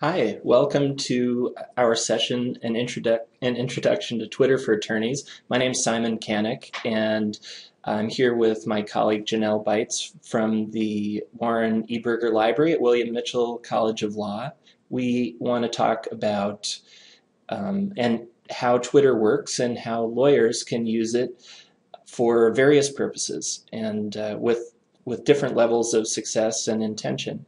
Hi, welcome to our session, an, introdu- an introduction to Twitter for attorneys. My name is Simon Canick, and I'm here with my colleague Janelle Bites from the Warren Eberger Library at William Mitchell College of Law. We want to talk about um, and how Twitter works and how lawyers can use it for various purposes and uh, with with different levels of success and intention.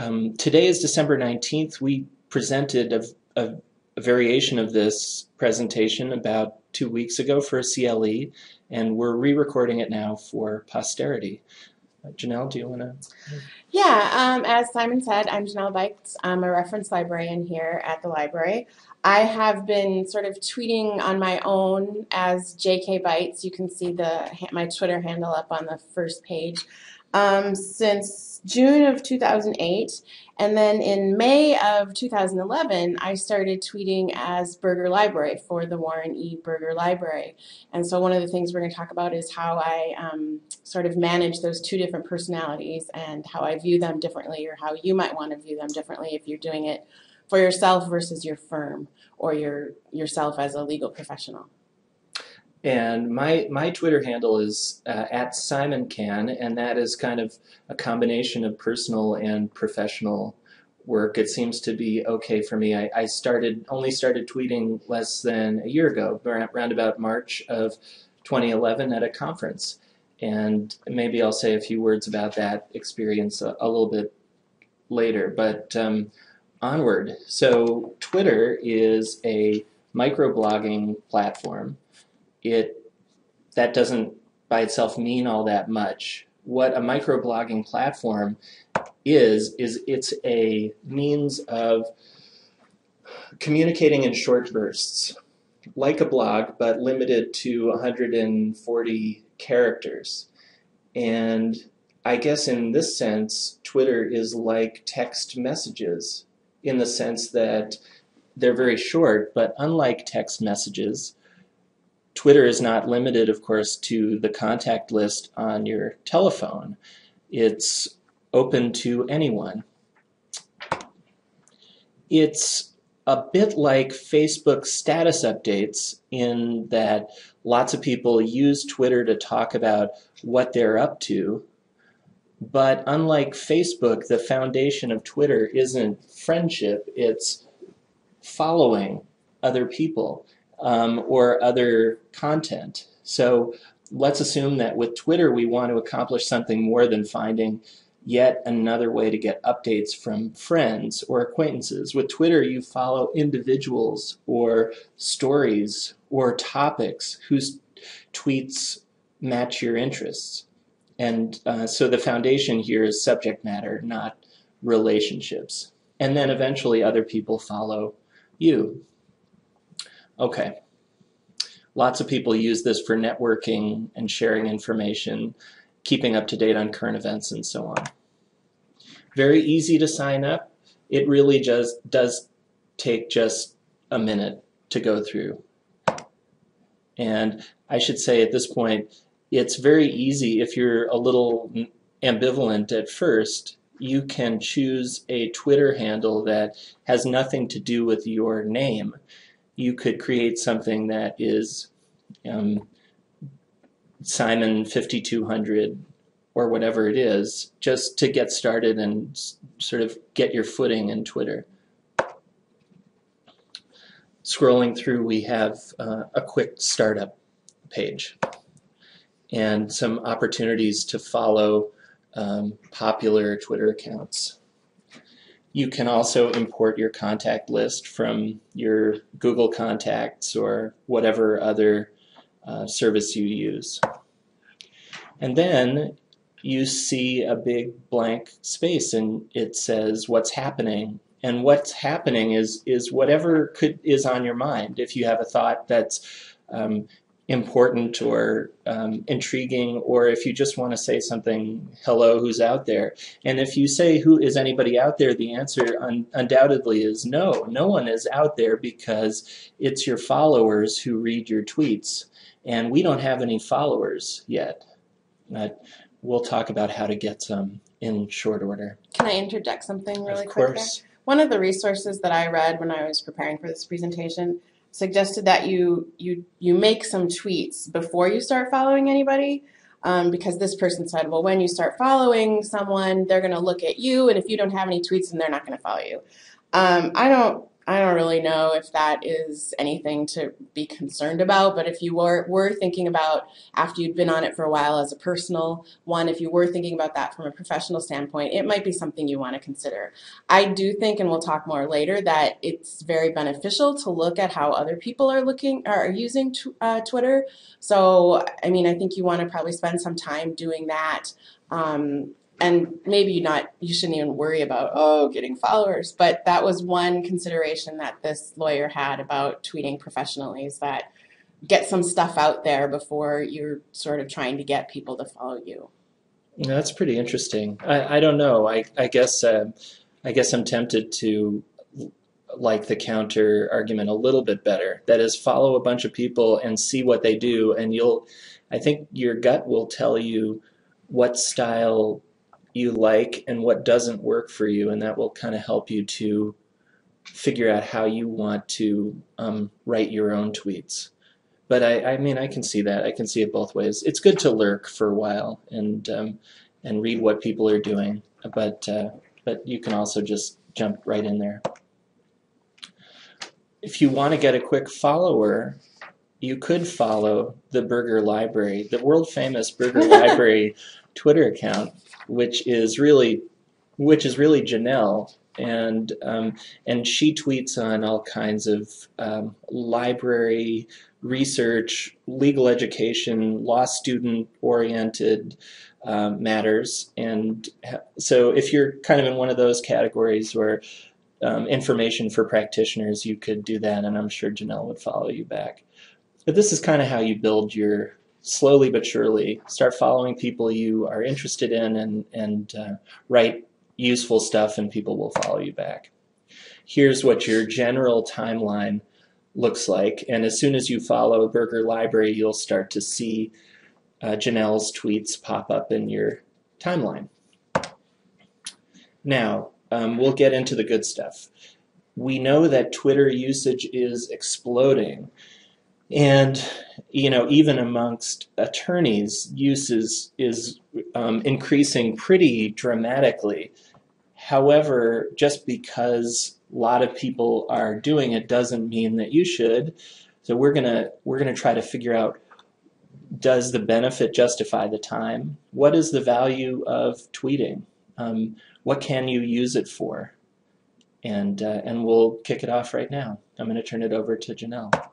Um, today is December 19th. We presented a, a, a, variation of this presentation about two weeks ago for a CLE, and we're re-recording it now for posterity. Uh, Janelle, do you want to? Yeah, um, as Simon said, I'm Janelle Bites. I'm a reference librarian here at the library. I have been sort of tweeting on my own as JK Bites. You can see the my Twitter handle up on the first page um, since June of 2008. And then in May of 2011, I started tweeting as Burger Library for the Warren E. Burger Library. And so one of the things we're going to talk about is how I um, sort of manage those two different personalities and how I view them differently or how you might want to view them differently if you're doing it for yourself versus your firm or your yourself as a legal professional. And my my Twitter handle is uh, at Simon Can, and that is kind of a combination of personal and professional work. It seems to be okay for me. I, I started only started tweeting less than a year ago, around about March of 2011 at a conference, and maybe I'll say a few words about that experience a, a little bit later. But um, onward. So Twitter is a microblogging platform it that doesn't by itself mean all that much. What a microblogging platform is is it's a means of communicating in short bursts, like a blog, but limited to 140 characters. And I guess in this sense, Twitter is like text messages in the sense that they're very short, but unlike text messages, Twitter is not limited, of course, to the contact list on your telephone. It's open to anyone. It's a bit like Facebook status updates in that lots of people use Twitter to talk about what they're up to. But unlike Facebook, the foundation of Twitter isn't friendship, it's following other people um, or other content. So let's assume that with Twitter, we want to accomplish something more than finding yet another way to get updates from friends or acquaintances. With Twitter, you follow individuals or stories or topics whose tweets match your interests. And uh, so the foundation here is subject matter, not relationships. And then eventually other people follow you. Okay. Lots of people use this for networking and sharing information, keeping up to date on current events, and so on. Very easy to sign up. It really just does take just a minute to go through. And I should say at this point, it's very easy if you're a little ambivalent at first you can choose a Twitter handle that has nothing to do with your name you could create something that is um, Simon 5200 or whatever it is, just to get started and sort of get your footing in Twitter. Scrolling through, we have uh, a quick startup page and some opportunities to follow um, popular Twitter accounts. You can also import your contact list from your Google Contacts or whatever other uh, service you use. And then you see a big blank space and it says what's happening. And what's happening is, is whatever could, is on your mind. If you have a thought that's um, important or um, intriguing, or if you just want to say something, hello, who's out there? And if you say, who is anybody out there, the answer un undoubtedly is no. No one is out there because it's your followers who read your tweets. And we don't have any followers yet. But we'll talk about how to get some in short order. Can I interject something really quick? of quick course. there? one of the resources that I read when I was preparing for this presentation suggested that you you you make some tweets before you start following anybody. Um, because this person said, well, when you start following someone, they're going to look at you, and if you don't have any tweets, then they're not going to follow you. Um, I don't I don't really know if that is anything to be concerned about, but if you were, were thinking about after you'd been on it for a while as a personal one, if you were thinking about that from a professional standpoint, it might be something you want to consider. I do think, and we'll talk more later, that it's very beneficial to look at how other people are looking are using uh, Twitter. So, I mean, I think you want to probably spend some time doing that. Um, and maybe not you shouldn't even worry about oh getting followers. But that was one consideration that this lawyer had about tweeting professionally is that get some stuff out there before you're sort of trying to get people to follow you. That's pretty interesting. I, I don't know. I, I guess uh, i guess i'm tempted to like the counter argument a little bit better. That is follow a bunch of people and see what they do and you'll i think your gut will tell you what style you like and what doesn't work for you, and that will kind of help you to figure out how you want to um, write your own tweets. But I, I mean, I can see that. I can see it both ways. It's good to lurk for a while and um, and read what people are doing, but uh, but you can also just jump right in there. If you want to get a quick follower, you could follow the Burger Library, the world famous Burger Library Twitter account which is really which is really Janelle, and um, and she tweets on all kinds of um, library research, legal education, law student oriented um, matters, and so if you're kind of in one of those categories where um, information for practitioners, you could do that, and I'm sure Janelle would follow you back. But this is kind of how you build your slowly but surely start following people you are interested in and, and uh, write useful stuff and people will follow you back. Here's what your general timeline looks like. And as soon as you follow Burger Library, you'll start to see uh, Janelle's tweets pop up in your timeline. Now, um, we'll get into the good stuff. We know that Twitter usage is exploding. And you know, even amongst attorneys, use is, is um, increasing pretty dramatically. However, just because a lot of people are doing it doesn't mean that you should. So we're gonna we're gonna try to figure out does the benefit justify the time? What is the value of tweeting? Um, what can you use it for? And uh, and we'll kick it off right now. I'm going to turn it over to Janelle.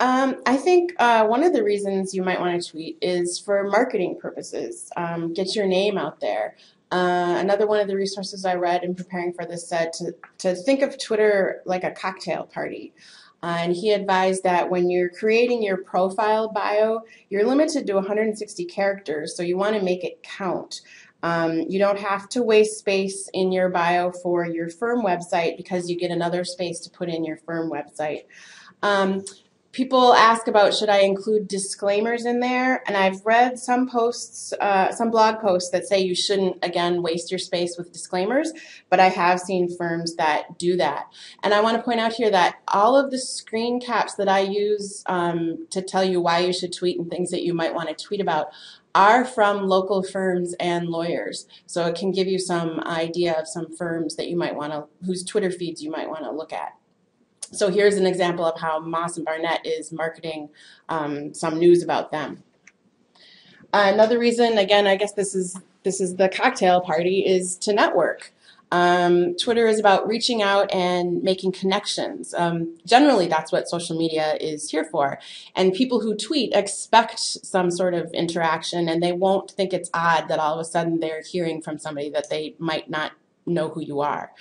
Um, I think uh, one of the reasons you might want to tweet is for marketing purposes. Um, get your name out there. Uh, another one of the resources I read in preparing for this said to, to think of Twitter like a cocktail party. Uh, and he advised that when you're creating your profile bio, you're limited to 160 characters, so you want to make it count. Um, you don't have to waste space in your bio for your firm website because you get another space to put in your firm website. Um, people ask about should I include disclaimers in there, and I've read some posts, uh, some blog posts that say you shouldn't again waste your space with disclaimers, but I have seen firms that do that. And I want to point out here that all of the screen caps that I use um, to tell you why you should tweet and things that you might want to tweet about are from local firms and lawyers. So it can give you some idea of some firms that you might want to, whose Twitter feeds you might want to look at. So here's an example of how Moss and Barnett is marketing um, some news about them. Another reason, again, I guess this is this is the cocktail party, is to network. Um, Twitter is about reaching out and making connections. Um, generally, that's what social media is here for. And people who tweet expect some sort of interaction, and they won't think it's odd that all of a sudden they're hearing from somebody that they might not know who you are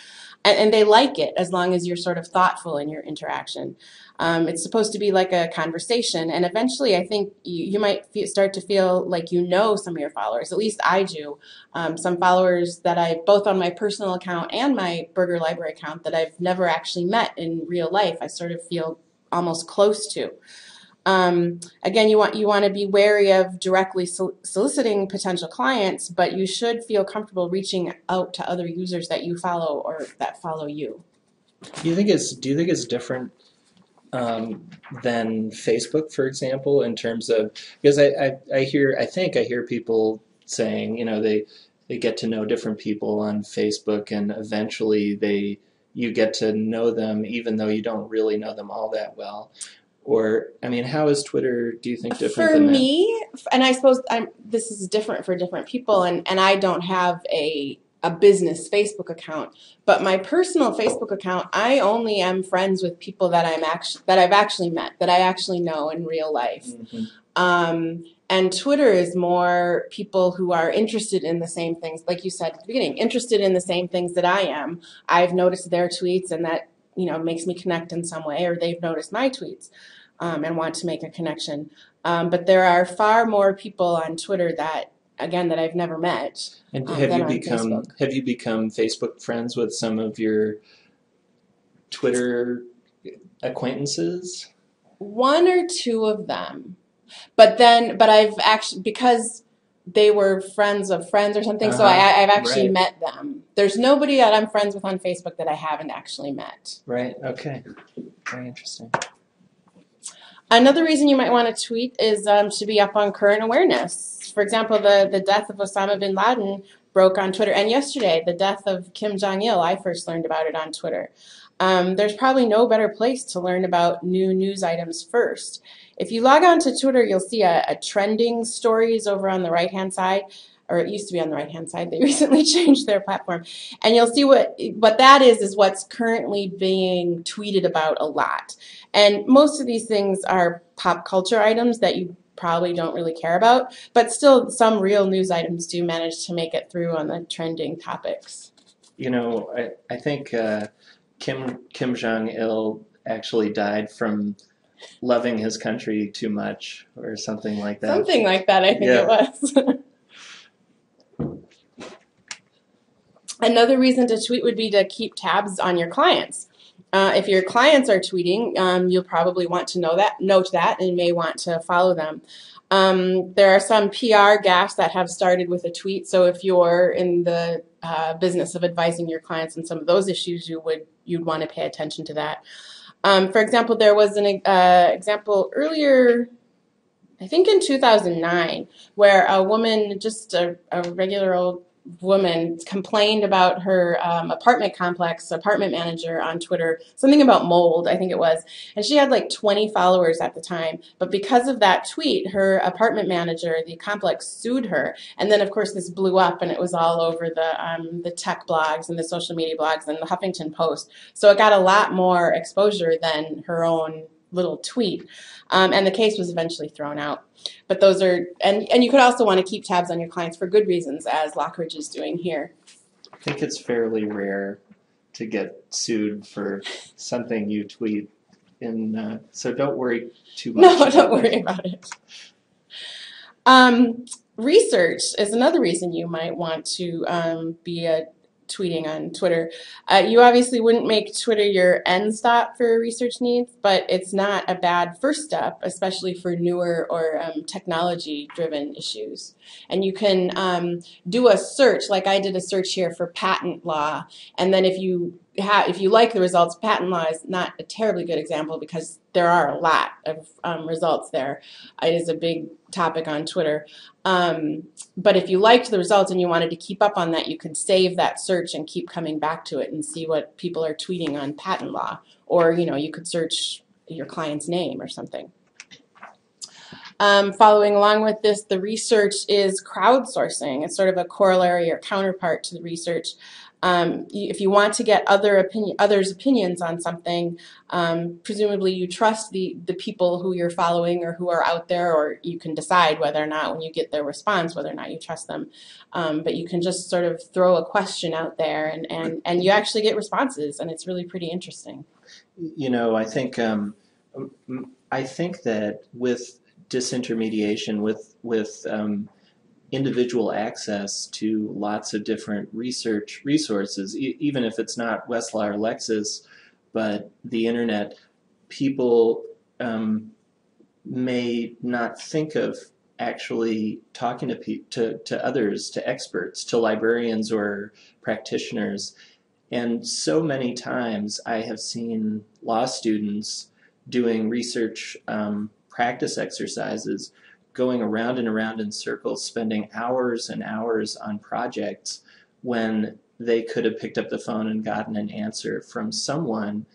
and, and, they like it as long as you're sort of thoughtful in your interaction. Um, it's supposed to be like a conversation, and eventually, I think you, you might start to feel like you know some of your followers. At least I do. Um, some followers that I both on my personal account and my Burger Library account that I've never actually met in real life. I sort of feel almost close to. Um, again, you want you want to be wary of directly sol- soliciting potential clients, but you should feel comfortable reaching out to other users that you follow or that follow you. Do you think it's Do you think it's different um, than Facebook, for example, in terms of because I, I, I hear I think I hear people saying you know they they get to know different people on Facebook and eventually they you get to know them even though you don't really know them all that well. Or I mean, how is Twitter? Do you think different For me, and I suppose I'm, this is different for different people, and, and I don't have a a business Facebook account, but my personal Facebook account, I only am friends with people that I'm actually that I've actually met, that I actually know in real life. Mhm. Um, and Twitter is more people who are interested in the same things, like you said at the beginning, interested in the same things that I am. I've noticed their tweets, and that you know makes me connect in some way, or they've noticed my tweets um, and want to make a connection. Um, but there are far more people on Twitter that, again, that I've never met. And Um, have you become Facebook. have you become Facebook friends with some of your Twitter acquaintances? One or two of them, but then, but I've actually because they were friends of friends or something, so Uh-huh. I, I've actually Right. met them. There's nobody that I'm friends with on Facebook that I haven't actually met. Right. Okay. Very interesting. Another reason you might want to tweet is um, to be up on current awareness. For example, the, the death of Osama bin Laden broke on Twitter, and yesterday, the death of Kim Jong il, I first learned about it on Twitter. Um, there's probably no better place to learn about new news items first. If you log on to Twitter, you'll see a, a trending stories over on the right hand side, or it used to be on the right hand side. They recently changed their platform, and you'll see what what that is is what's currently being tweeted about a lot. And most of these things are pop culture items that you probably don't really care about, but still, some real news items do manage to make it through on the trending topics. You know, I, I think uh, Kim Kim Jong Il actually died from loving his country too much, or something like that. Something like that, I think Yeah. it was. Another reason to tweet would be to keep tabs on your clients. Uh, if your clients are tweeting, um, you'll probably want to know that, note that, and may want to follow them. Um, there are some PR gaffes that have started with a tweet. So if you're in the uh, business of advising your clients on some of those issues, you would you'd want to pay attention to that. Um, for example, there was an uh, example earlier, I think in 2009, where a woman, just a, a regular old woman, complained about her um, apartment complex apartment manager on Twitter, something about mold, I think it was. And she had like 20 followers at the time. But because of that tweet, her apartment manager, the complex, sued her. And then, of course, this blew up and it was all over the, um, the tech blogs and the social media blogs and the Huffington Post. So it got a lot more exposure than her own little tweet. Um, and the case was eventually thrown out. But those are, and, and you could also want to keep tabs on your clients for good reasons, as Lockridge is doing here. I think it's fairly rare to get sued for something you tweet. In uh, so don't worry too much. No, don't worry about it. Um, research is another reason you might want to um, be uh, tweeting on Twitter. Uh, you obviously wouldn't make Twitter your end stop for research needs, but it's not a bad first step, especially for newer or um, technology driven issues. And you can um, do a search, like I did a search here for patent law, and then if you have, if you like the results, patent law is not a terribly good example because there are a lot of um, results there. It is a big topic on Twitter. Um, but if you liked the results and you wanted to keep up on that, you could save that search and keep coming back to it and see what people are tweeting on patent law. Or, you know, you could search your client's name or something. Um, following along with this, the research is crowdsourcing. It's sort of a corollary or counterpart to the research. Um, if you want to get other opinion, others' opinions on something, um, presumably you trust the the people who you're following or who are out there, or you can decide whether or not when you get their response whether or not you trust them. Um, but you can just sort of throw a question out there, and and and you actually get responses, and it's really pretty interesting. You know, I think um, I think that with disintermediation, with with um, individual access to lots of different research resources, e- even if it's not Westlaw or Lexis, but the internet, people um, may not think of actually talking to, to to others, to experts, to librarians or practitioners. And so many times I have seen law students doing research um, practice exercises, going around and around in circles, spending hours and hours on projects when they could have picked up the phone and gotten an answer from someone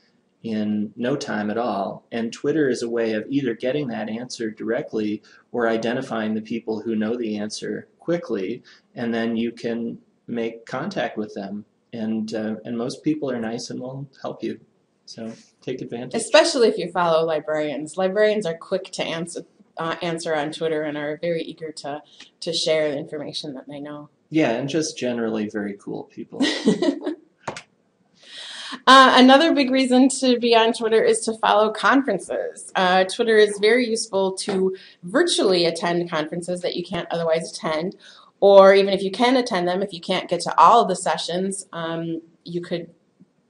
in no time at all. And Twitter is a way of either getting that answer directly or identifying the people who know the answer quickly, and then you can make contact with them. And uh, and most people are nice and will help you. So take advantage. Especially if you follow librarians. Librarians are quick to answer uh, answer on Twitter and are very eager to to share the information that they know. Yeah, and just generally very cool people. Uh, another big reason to be on Twitter is to follow conferences. Uh, Twitter is very useful to virtually attend conferences that you can't otherwise attend, or even if you can attend them, if you can't get to all of the sessions, um, you could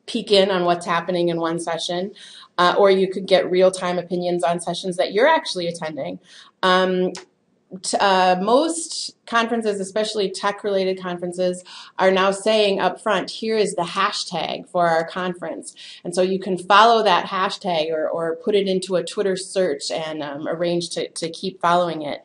peek in on what's happening in one session, uh, or you could get real time opinions on sessions that you're actually attending. Um, uh, most conferences, especially tech related conferences, are now saying up front, here is the hashtag for our conference. And so you can follow that hashtag or, or put it into a Twitter search and um, arrange to, to keep following it.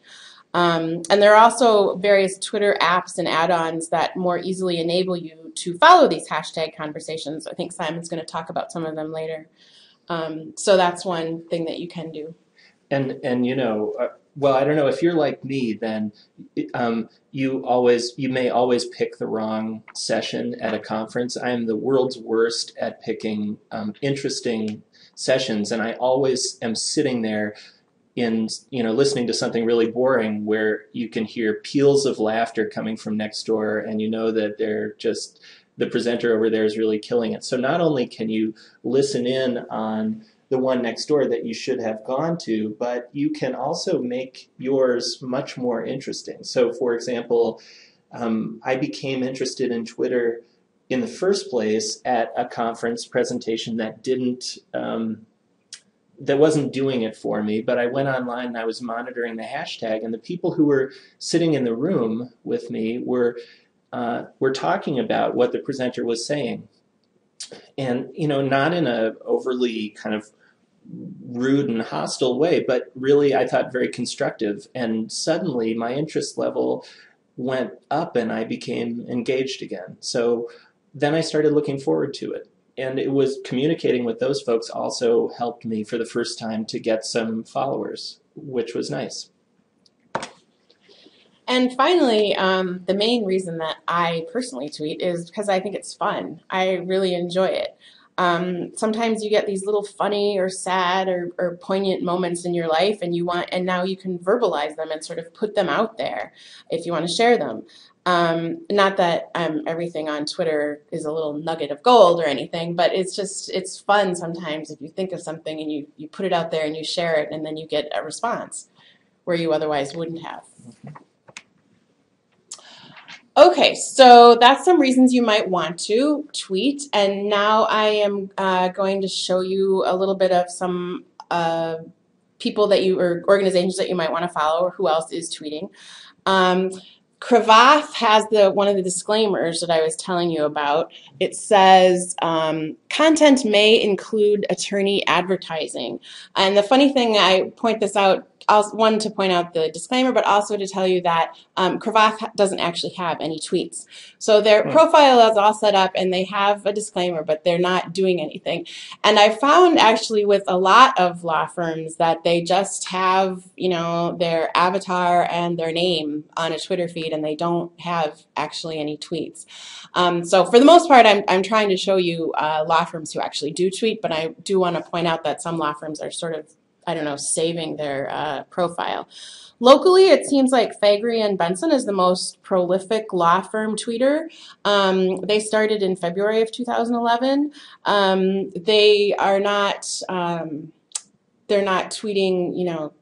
Um, and there are also various Twitter apps and add ons that more easily enable you to follow these hashtag conversations. I think Simon's going to talk about some of them later. Um, so that's one thing that you can do. And and you know, uh, well, I don't know if you're like me, then um, you always you may always pick the wrong session at a conference. I am the world's worst at picking um, interesting sessions, and I always am sitting there in you know listening to something really boring where you can hear peals of laughter coming from next door, and you know that they're just the presenter over there is really killing it. So not only can you listen in on the one next door that you should have gone to, but you can also make yours much more interesting. So, for example, um, I became interested in Twitter in the first place at a conference presentation that didn't. Um, that wasn't doing it for me, but I went online and I was monitoring the hashtag, and the people who were sitting in the room with me were uh, were talking about what the presenter was saying and you know not in a overly kind of rude and hostile way, but really I thought very constructive. And suddenly my interest level went up and I became engaged again. So then I started looking forward to it. And it was communicating with those folks also helped me for the first time to get some followers, which was nice. And finally, um, the main reason that I personally tweet is because I think it's fun. I really enjoy it. Um, sometimes you get these little funny or sad or, or, poignant moments in your life and you want and now you can verbalize them and sort of put them out there if you want to share them um, not that um, everything on twitter is a little nugget of gold or anything but it's just it's fun sometimes if you think of something and you, you put it out there and you share it and then you get a response where you otherwise wouldn't have Okay, so that's some reasons you might want to tweet. And now I am uh, going to show you a little bit of some uh, people that you or organizations that you might want to follow or who else is tweeting. Um, Cravath has the one of the disclaimers that I was telling you about. It says um, content may include attorney advertising. And the funny thing, I point this out one to point out the disclaimer, but also to tell you that um, Cravath doesn't actually have any tweets. So their hmm. profile is all set up and they have a disclaimer, but they're not doing anything. And I found actually with a lot of law firms that they just have, you know, their avatar and their name on a Twitter feed and they don't have actually any tweets. Um, so for the most part, I'm, I'm trying to show you uh, law firms who actually do tweet, but I do want to point out that some law firms are sort of I don't know, saving their uh, profile. Locally, it seems like Faegre and Benson is the most prolific law firm tweeter. Um, they started in February of 2011. Um, they are not, um, they're not tweeting, you know,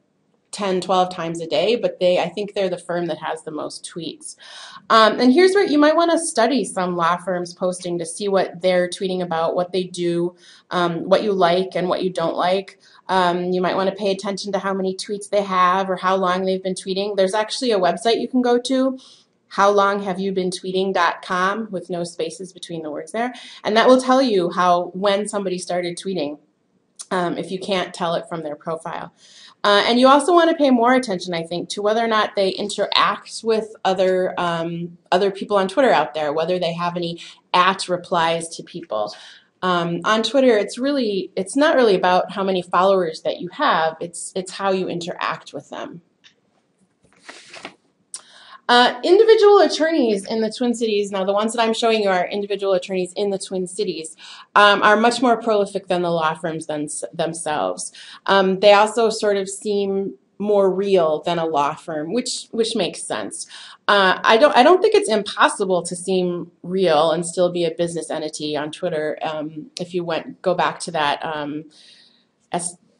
10, 12 times a day, but they, I think they're the firm that has the most tweets. Um, and here's where you might want to study some law firms posting to see what they're tweeting about, what they do, um, what you like and what you don't like. Um, you might want to pay attention to how many tweets they have or how long they've been tweeting. There's actually a website you can go to how long have you been tweeting.com with no spaces between the words there and that will tell you how when somebody started tweeting um, if you can't tell it from their profile uh, and you also want to pay more attention i think to whether or not they interact with other um, other people on twitter out there whether they have any at replies to people. Um, on twitter it's really it's not really about how many followers that you have it's it's how you interact with them uh, individual attorneys in the Twin Cities, now the ones that I'm showing you are individual attorneys in the Twin Cities, um, are much more prolific than the law firms themselves. Um, they also sort of seem more real than a law firm, which which makes sense. Uh, I don't I don't think it's impossible to seem real and still be a business entity on Twitter. Um, if you went go back to that um,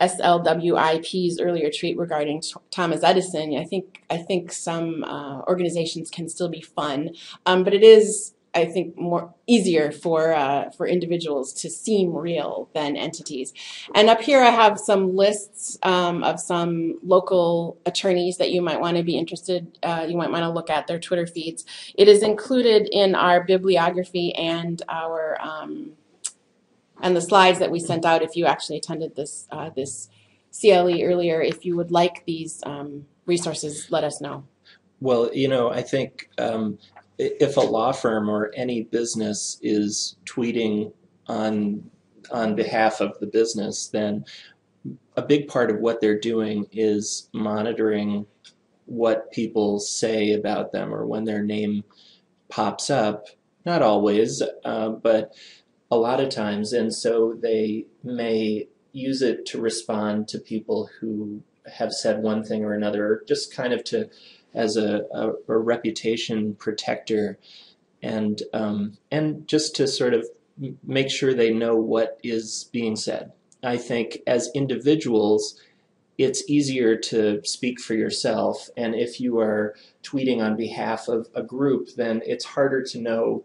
SLWIP's earlier tweet regarding Thomas Edison, I think I think some uh, organizations can still be fun, um, but it is I think more easier for uh, for individuals to seem real than entities. And up here I have some lists um, of some local attorneys that you might want to be interested. Uh, you might want to look at their Twitter feeds. It is included in our bibliography and our um, and the slides that we sent out if you actually attended this uh, this CLE earlier. If you would like these um, resources, let us know. Well, you know, I think um, if a law firm or any business is tweeting on on behalf of the business, then a big part of what they're doing is monitoring what people say about them or when their name pops up. Not always, uh, but a lot of times, and so they may use it to respond to people who have said one thing or another, just kind of to as a, a, a reputation protector, and um, and just to sort of make sure they know what is being said. I think as individuals, it's easier to speak for yourself, and if you are tweeting on behalf of a group, then it's harder to know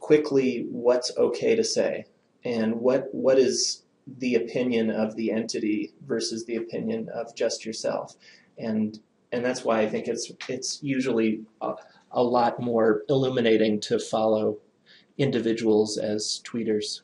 quickly what's okay to say and what what is the opinion of the entity versus the opinion of just yourself and and that's why I think it's it's usually a, a lot more illuminating to follow individuals as tweeters.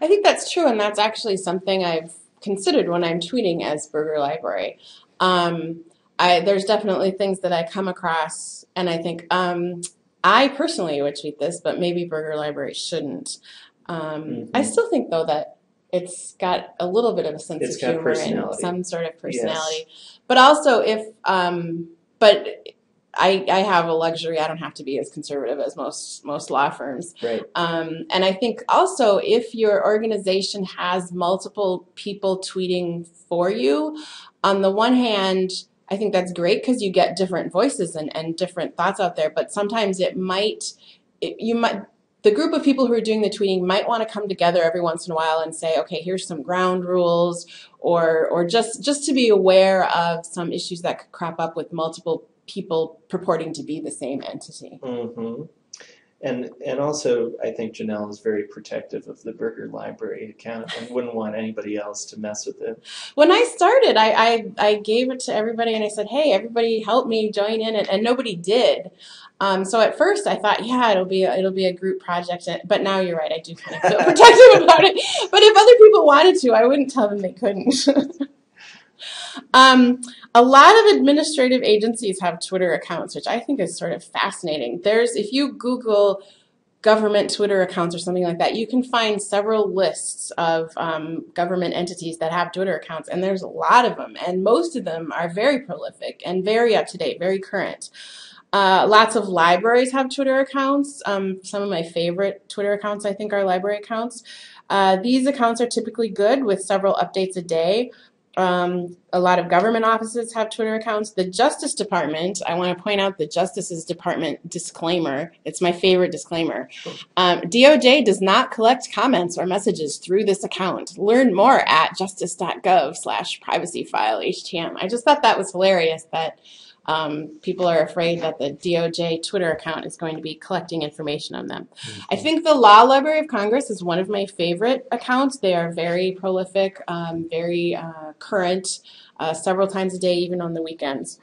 I think that's true, and that's actually something I've considered when I'm tweeting as Burger Library. Um, I, there's definitely things that I come across, and I think um, I personally would tweet this, but maybe Burger Library shouldn't. Um, mm-hmm. I still think though that it's got a little bit of a sense it's of humor and some sort of personality. Yes. But also, if um, but I, I have a luxury. I don't have to be as conservative as most most law firms. Right. Um, and I think also if your organization has multiple people tweeting for you, on the one hand I think that's great because you get different voices and, and different thoughts out there. But sometimes it might, it, you might, the group of people who are doing the tweeting might want to come together every once in a while and say, okay, here's some ground rules, or or just just to be aware of some issues that could crop up with multiple people purporting to be the same entity. Mm-hmm. And and also, I think Janelle is very protective of the Burger Library account and wouldn't want anybody else to mess with it. When I started, I, I, I gave it to everybody and I said, hey, everybody help me join in, and, and nobody did. Um, so at first I thought, yeah, it'll be a, it'll be a group project, but now you're right, I do kind of feel protective about it. But if other people wanted to, I wouldn't tell them they couldn't. Um, a lot of administrative agencies have Twitter accounts, which I think is sort of fascinating. There's, if you Google government Twitter accounts or something like that, you can find several lists of um, government entities that have Twitter accounts, and there's a lot of them, and most of them are very prolific and very up to date, very current. Uh, lots of libraries have Twitter accounts. Um, some of my favorite Twitter accounts, I think, are library accounts. Uh, these accounts are typically good with several updates a day. Um, a lot of government offices have Twitter accounts. The Justice Department, I want to point out the Justice's Department disclaimer. It's my favorite disclaimer. Um, DOJ does not collect comments or messages through this account. Learn more at justice.gov slash privacy file HTM. I just thought that was hilarious that um, people are afraid that the DOJ Twitter account is going to be collecting information on them. Mm-hmm. I think the Law Library of Congress is one of my favorite accounts. They are very prolific, um, very uh, current, uh, several times a day, even on the weekends.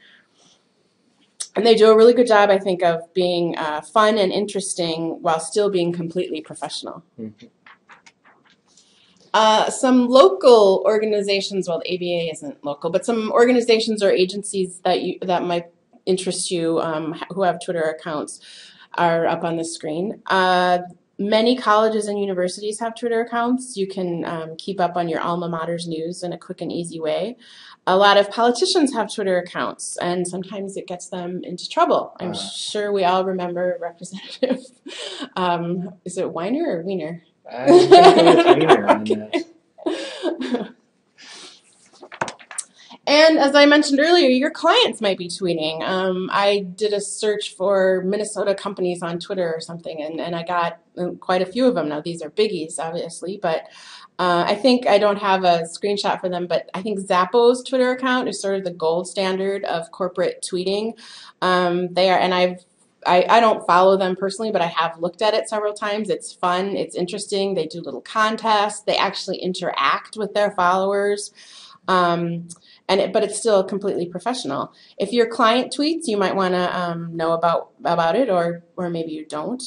And they do a really good job, I think, of being uh, fun and interesting while still being completely professional. Mm-hmm. Uh, some local organizations, well, the ABA isn't local, but some organizations or agencies that you that might interest you um, who have Twitter accounts are up on the screen. Uh, many colleges and universities have Twitter accounts. You can um, keep up on your alma mater's news in a quick and easy way. A lot of politicians have Twitter accounts, and sometimes it gets them into trouble. I'm uh, sure we all remember Representative, um, is it Weiner or Okay. And as I mentioned earlier, your clients might be tweeting. Um, I did a search for Minnesota companies on Twitter or something, and, and I got um, quite a few of them. Now, these are biggies, obviously, but uh, I think I don't have a screenshot for them, but I think Zappos Twitter account is sort of the gold standard of corporate tweeting. Um, they are, and I've I, I don't follow them personally, but I have looked at it several times. It's fun, it's interesting. They do little contests, they actually interact with their followers. Um, and it, but it's still completely professional. If your client tweets, you might want to um, know about about it, or or maybe you don't.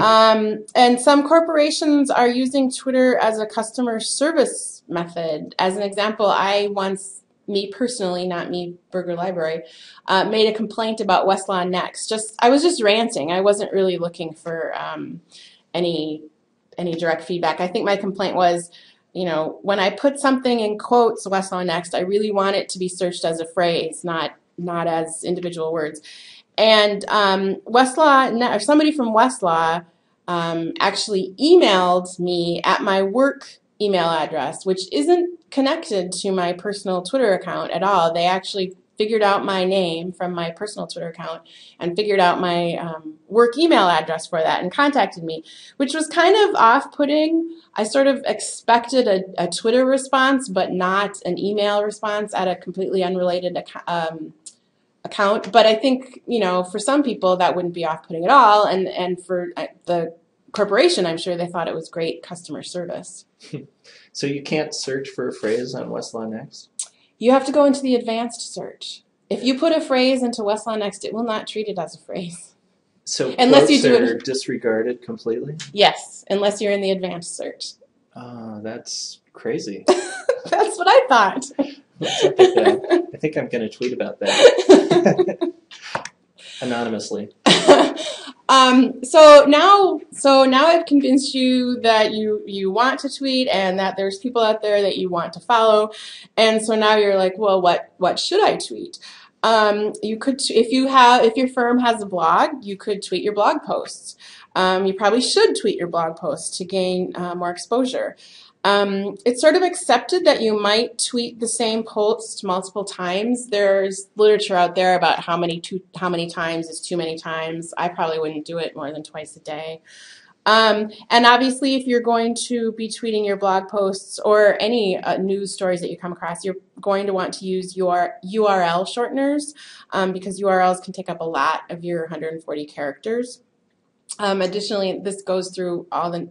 um, and some corporations are using Twitter as a customer service method. As an example, I once me personally, not me, Burger Library, uh, made a complaint about Westlaw Next. Just I was just ranting. I wasn't really looking for um, any any direct feedback. I think my complaint was, you know, when I put something in quotes, Westlaw Next, I really want it to be searched as a phrase, not not as individual words. And um, Westlaw, or somebody from Westlaw, um, actually emailed me at my work email address, which isn't connected to my personal Twitter account at all. They actually figured out my name from my personal Twitter account and figured out my um, work email address for that and contacted me, which was kind of off putting. I sort of expected a, a, Twitter response, but not an email response at a completely unrelated um, account. But I think, you know, for some people that wouldn't be off putting at all. And, and for uh, the corporation, I'm sure they thought it was great customer service. so you can't search for a phrase on Westlaw Next? You have to go into the advanced search. If you put a phrase into Westlaw Next, it will not treat it as a phrase. So unless you do are it, disregarded completely? Yes, unless you're in the advanced search. Oh, that's crazy. that's what I thought. I think I'm going to tweet about that anonymously. Um, so now, so now I've convinced you that you you want to tweet and that there's people out there that you want to follow, and so now you're like, well, what what should I tweet? Um, you could, if you have, if your firm has a blog, you could tweet your blog posts. Um, you probably should tweet your blog posts to gain uh, more exposure. Um, it's sort of accepted that you might tweet the same post multiple times. There's literature out there about how many how many times is too many times. I probably wouldn't do it more than twice a day. Um, and obviously, if you're going to be tweeting your blog posts or any uh, news stories that you come across, you're going to want to use your URL shorteners um, because URLs can take up a lot of your 140 characters. Um, additionally, this goes through all the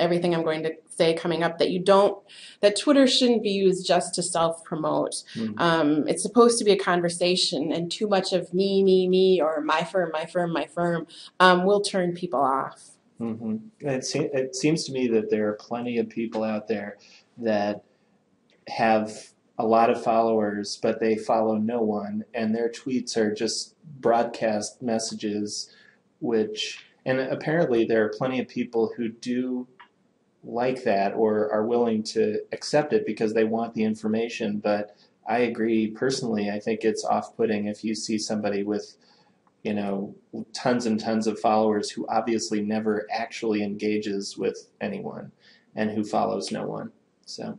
everything I'm going to say coming up that you don't that Twitter shouldn't be used just to self promote. Mm-hmm. Um, it's supposed to be a conversation, and too much of me, me, me, or my firm, my firm, my firm um, will turn people off. Mm-hmm. It, se- it seems to me that there are plenty of people out there that have a lot of followers, but they follow no one, and their tweets are just broadcast messages, which and apparently there are plenty of people who do like that or are willing to accept it because they want the information. But I agree personally. I think it's off-putting if you see somebody with, you know, tons and tons of followers who obviously never actually engages with anyone and who follows no one. So.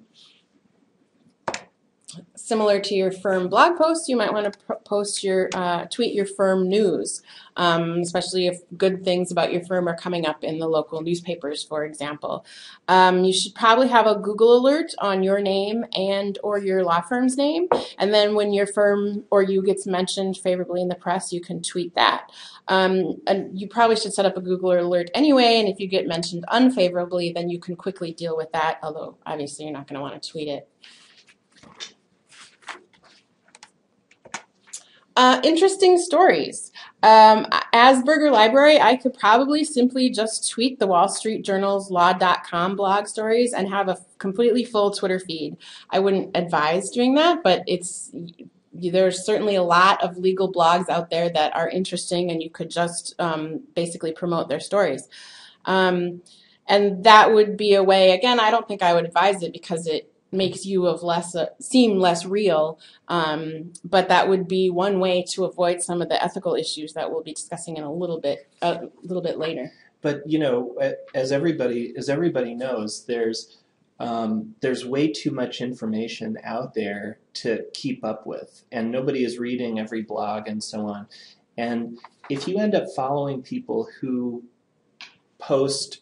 Similar to your firm blog post, you might want to post your uh, tweet your firm news, um, especially if good things about your firm are coming up in the local newspapers, for example. Um, you should probably have a Google alert on your name and or your law firm's name, and then when your firm or you gets mentioned favorably in the press, you can tweet that. Um, and you probably should set up a Google alert anyway, and if you get mentioned unfavorably, then you can quickly deal with that, although obviously you're not going to want to tweet it. Uh, interesting stories. Um, as Burger Library, I could probably simply just tweet the Wall Street Journal's law.com blog stories and have a completely full Twitter feed. I wouldn't advise doing that, but it's there's certainly a lot of legal blogs out there that are interesting, and you could just um, basically promote their stories. Um, and that would be a way. Again, I don't think I would advise it because it makes you of less uh, seem less real. Um, but that would be one way to avoid some of the ethical issues that we'll be discussing in a little bit a little bit later. But you know, as everybody as everybody knows, there's um, there's way too much information out there to keep up with, and nobody is reading every blog and so on. And if you end up following people who post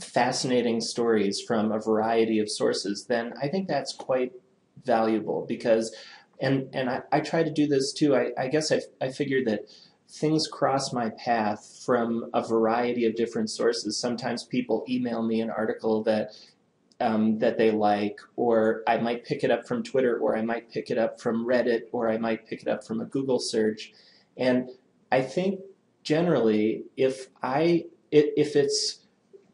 fascinating stories from a variety of sources, then I think that's quite valuable because, and and I, I try to do this too. I, I guess I, I figured that things cross my path from a variety of different sources. Sometimes people email me an article that um, that they like, or I might pick it up from Twitter, or I might pick it up from Reddit, or I might pick it up from a Google search. And I think generally, if I if it's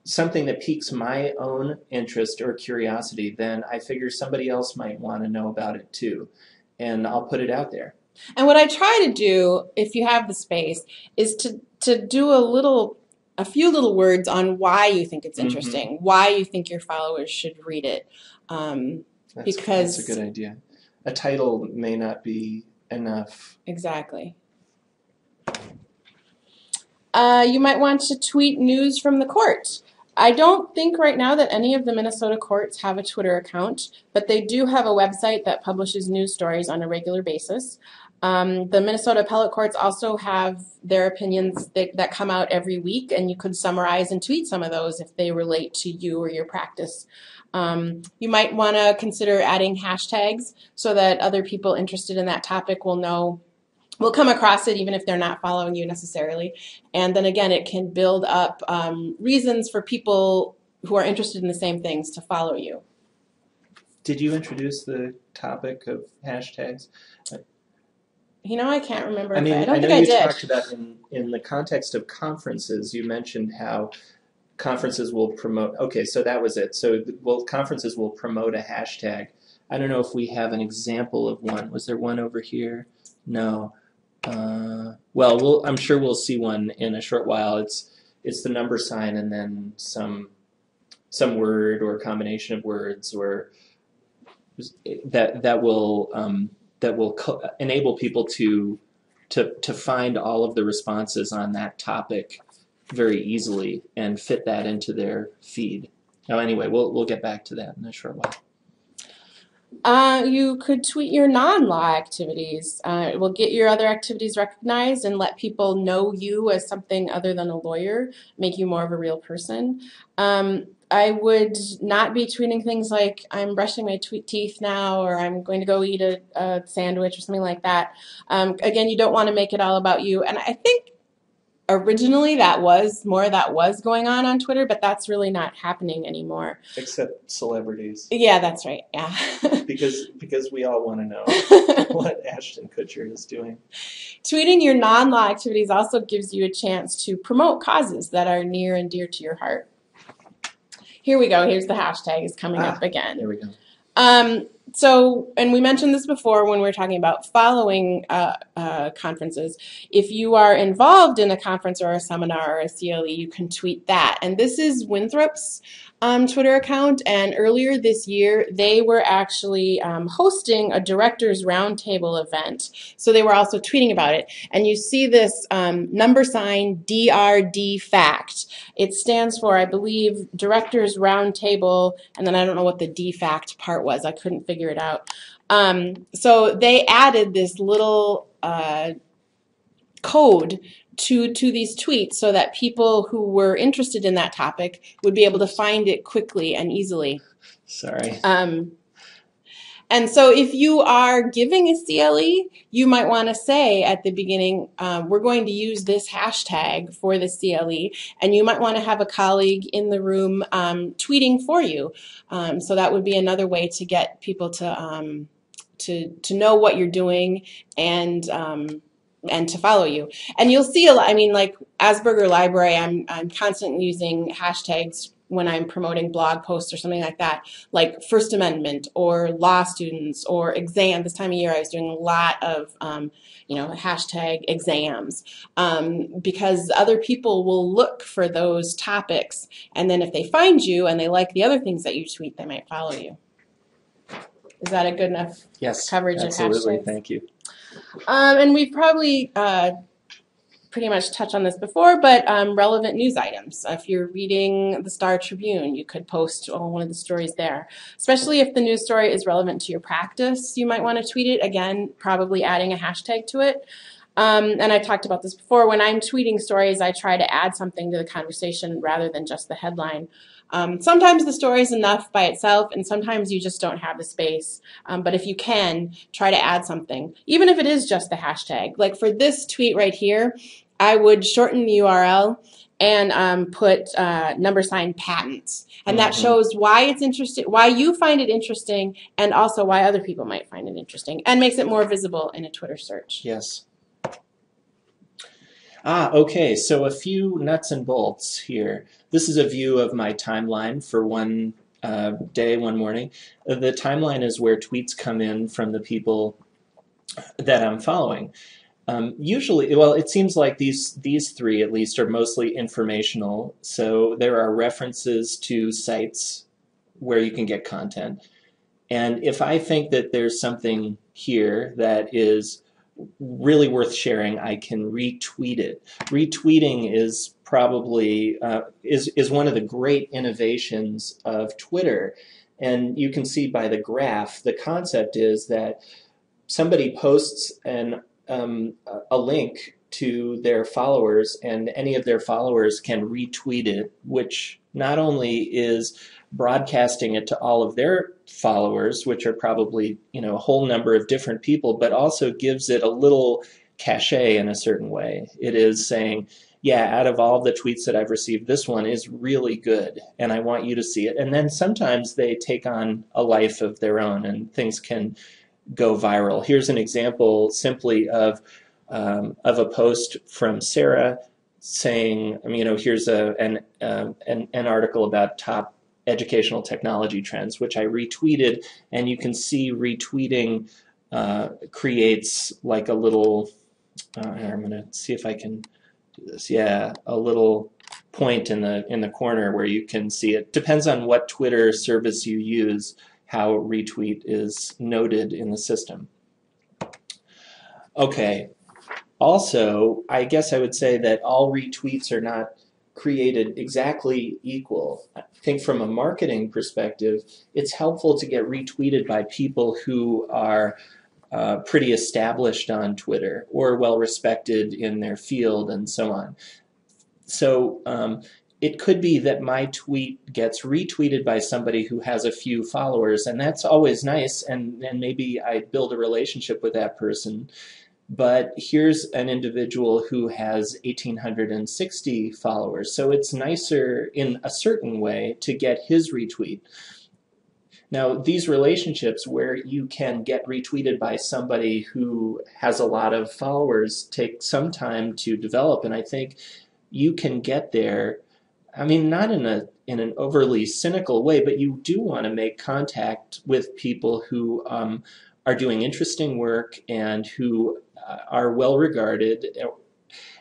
something that piques my own interest or curiosity, then I figure somebody else might want to know about it too. And I'll put it out there. And what I try to do, if you have the space, is to, to do a little, a few little words on why you think it's mm-hmm. interesting, mm-hmm. why you think your followers should read it. Um, that's, because that's a good idea. A title may not be enough. Exactly. Uh, you might want to tweet news from the court. I don't think right now that any of the Minnesota courts have a Twitter account, but they do have a website that publishes news stories on a regular basis. Um, the Minnesota appellate courts also have their opinions that, that, come out every week, and you could summarize and tweet some of those if they relate to you or your practice. Um, you might want to consider adding hashtags so that other people interested in that topic will know will come across it even if they're not following you necessarily. And then again, it can build up um, reasons for people who are interested in the same things to follow you. Did you introduce the topic of hashtags? You know, I can't remember. I mean, I, I know you talked about in, in the context of conferences. You mentioned how conferences will promote. Okay, so that was it. So, well, conferences will promote a hashtag. I don't know if we have an example of one. Was there one over here? No. Uh, well, we'll, I'm sure we'll see one in a short while. It's it's the number sign and then some some word or combination of words or that that will um, that will enable people to to to find all of the responses on that topic very easily and fit that into their feed. Now, anyway, we'll we'll get back to that in a short while. Uh, you could tweet your non-law activities. Uh, it will get your other activities recognized and let people know you as something other than a lawyer, make you more of a real person. Um, I would not be tweeting things like I'm brushing my teeth now or I'm going to go eat a, a sandwich or something like that. Um, again, you don't want to make it all about you. And I think originally that was more that was going on on Twitter, but that's really not happening anymore. Except celebrities. Yeah, that's right. Yeah. because because we all want to know what Ashton Kutcher is doing. Tweeting your non-law activities also gives you a chance to promote causes that are near and dear to your heart. Here we go. Here's the hashtag is coming ah, up again. There we go. Um, so, and we mentioned this before when we were talking about following uh, uh, conferences. If you are involved in a conference or a seminar or a CLE, you can tweet that. And this is Winthrop's um, Twitter account. And earlier this year, they were actually um, hosting a directors roundtable event. So they were also tweeting about it. And you see this um, number sign DRD fact. It stands for, I believe, directors roundtable. And then I don't know what the D fact part was. I couldn't figure it out. Um, so they added this little uh, code to to these tweets so that people who were interested in that topic would be able to find it quickly and easily. Sorry. Um, and so if you are giving a CLE, you might want to say at the beginning, um, we're going to use this hashtag for the CLE, and you might want to have a colleague in the room um, tweeting for you. Um, so that would be another way to get people to um, to to know what you're doing and um, and to follow you. And you'll see. I mean, like as Burger Library, I'm I'm constantly using hashtags when I'm promoting blog posts or something like that, like First Amendment or law students or exam. This time of year, I was doing a lot of, um, you know, hashtag exams um, because other people will look for those topics. And then if they find you and they like the other things that you tweet, they might follow you. Is that a good enough Yes. coverage of Absolutely. Thank you. Um, and we've probably uh, pretty much touched on this before, but um, relevant news items. If you're reading the Star Tribune, you could post on one of the stories there. Especially if the news story is relevant to your practice, you might want to tweet it. Again, probably adding a hashtag to it. Um, and I've talked about this before. When I'm tweeting stories, I try to add something to the conversation rather than just the headline. Um, sometimes the story is enough by itself, and sometimes you just don't have the space. Um, but if you can, try to add something, even if it is just the hashtag. Like for this tweet right here, I would shorten the URL and um, put uh, number sign patents, and that Mhm. shows why it's interesting, why you find it interesting, and also why other people might find it interesting, and makes it more visible in a Twitter search. Yes. Ah, okay. So a few nuts and bolts here. This is a view of my timeline for one uh, day, one morning. The timeline is where tweets come in from the people that I'm following. Um, usually, well, it seems like these these three at least are mostly informational. So there are references to sites where you can get content. And if I think that there's something here that is really worth sharing, I can retweet it. Retweeting is probably uh, is is one of the great innovations of Twitter, and you can see by the graph. The concept is that somebody posts an um, a link to their followers, and any of their followers can retweet it, which not only is broadcasting it to all of their followers, which are probably you know a whole number of different people, but also gives it a little cachet in a certain way. It is saying, yeah, out of all the tweets that I've received, this one is really good, and I want you to see it. And then sometimes they take on a life of their own, and things can go viral. Here's an example simply of um, of a post from Sarah saying, you know, here's a an, um, an an article about top educational technology trends, which I retweeted, and you can see retweeting uh, creates like a little. Uh, I'm gonna see if I can do this. Yeah, a little point in the in the corner where you can see it. Depends on what Twitter service you use, how retweet is noted in the system. Okay. Also, I guess I would say that all retweets are not created exactly equal. I think from a marketing perspective, it's helpful to get retweeted by people who are uh, pretty established on Twitter or well respected in their field and so on. So um, it could be that my tweet gets retweeted by somebody who has a few followers, and that's always nice, and, and maybe I build a relationship with that person. But here's an individual who has 1,860 followers, so it's nicer in a certain way to get his retweet. Now, these relationships where you can get retweeted by somebody who has a lot of followers take some time to develop, and I think you can get there. I mean, not in a in an overly cynical way, but you do want to make contact with people who um, are doing interesting work and who uh, are well regarded.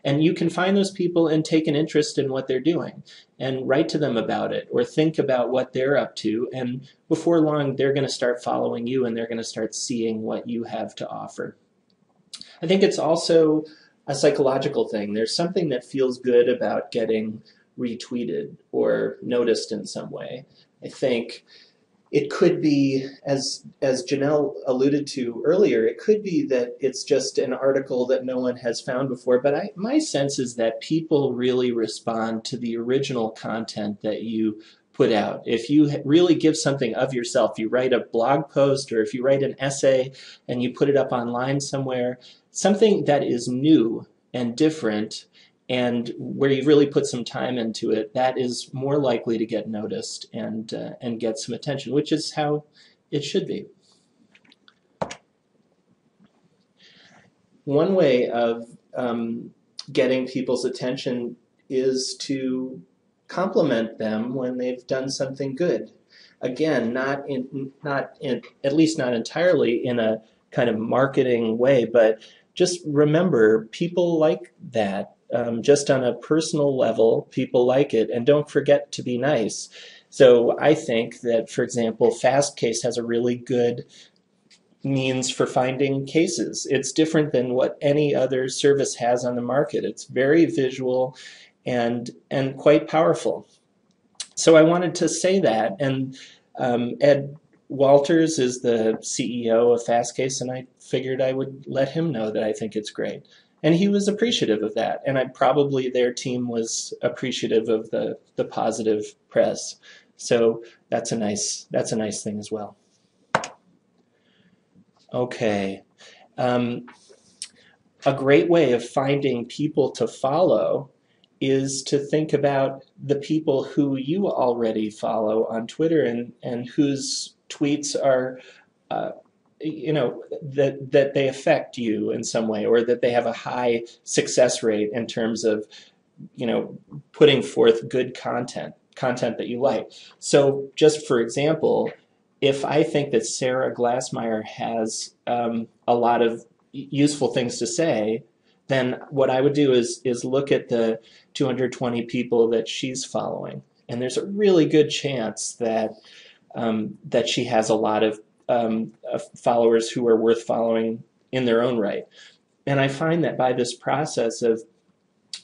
And you can find those people and take an interest in what they're doing and write to them about it or think about what they're up to. And before long, they're going to start following you and they're going to start seeing what you have to offer. I think it's also a psychological thing. There's something that feels good about getting retweeted or noticed in some way. I think it could be, as as Janelle alluded to earlier, it could be that it's just an article that no one has found before. But I, my sense is that people really respond to the original content that you put out. If you really give something of yourself, you write a blog post or if you write an essay and you put it up online somewhere, something that is new and different and where you really put some time into it, that is more likely to get noticed and uh, and get some attention, which is how it should be. One way of um, getting people's attention is to compliment them when they've done something good. Again, not in not in at least not entirely in a kind of marketing way, but just remember people like that um, just on a personal level, people like it, and don't forget to be nice. So I think that, for example, Fastcase has a really good means for finding cases. It's different than what any other service has on the market. It's very visual and and quite powerful. So I wanted to say that, and um, Ed Walters is the CEO of Fastcase, and I figured I would let him know that I think it's great and he was appreciative of that. And I probably their team was appreciative of the the positive press. So that's a nice that's a nice thing as well. Okay. Um, a great way of finding people to follow is to think about the people who you already follow on Twitter and, and whose tweets are uh, you know that that they affect you in some way or that they have a high success rate in terms of you know putting forth good content content that you like. So just for example if i think that sarah glassmeyer has um, a lot of useful things to say then what i would do is is look at the 220 people that she's following. And there's a really good chance that um, that she has a lot of um, uh, followers who are worth following in their own right. And I find that by this process of